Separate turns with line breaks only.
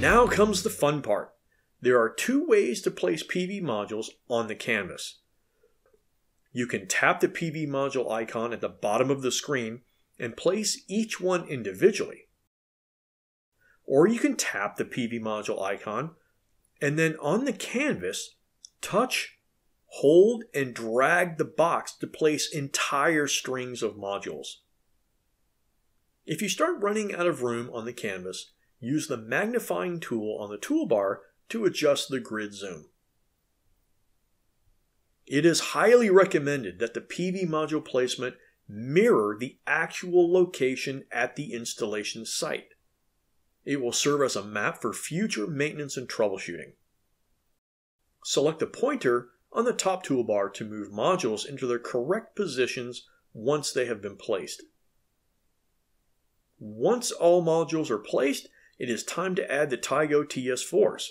Now comes the fun part. There are two ways to place PV modules on the canvas. You can tap the PV module icon at the bottom of the screen and place each one individually. Or you can tap the PV module icon and then on the canvas, touch, hold, and drag the box to place entire strings of modules. If you start running out of room on the canvas, use the magnifying tool on the toolbar to adjust the grid zoom. It is highly recommended that the PV module placement mirror the actual location at the installation site. It will serve as a map for future maintenance and troubleshooting. Select the pointer on the top toolbar to move modules into their correct positions once they have been placed. Once all modules are placed, it is time to add the Tigo TS4s.